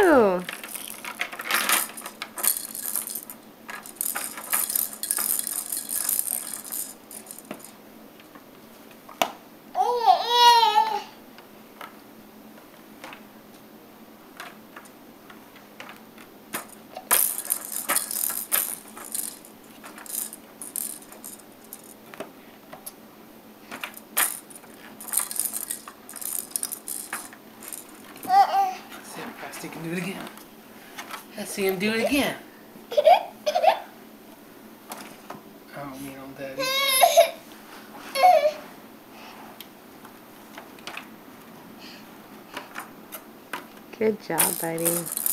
you. Do it again. Let's see him do it again. Oh, you know, Daddy. Good job, buddy.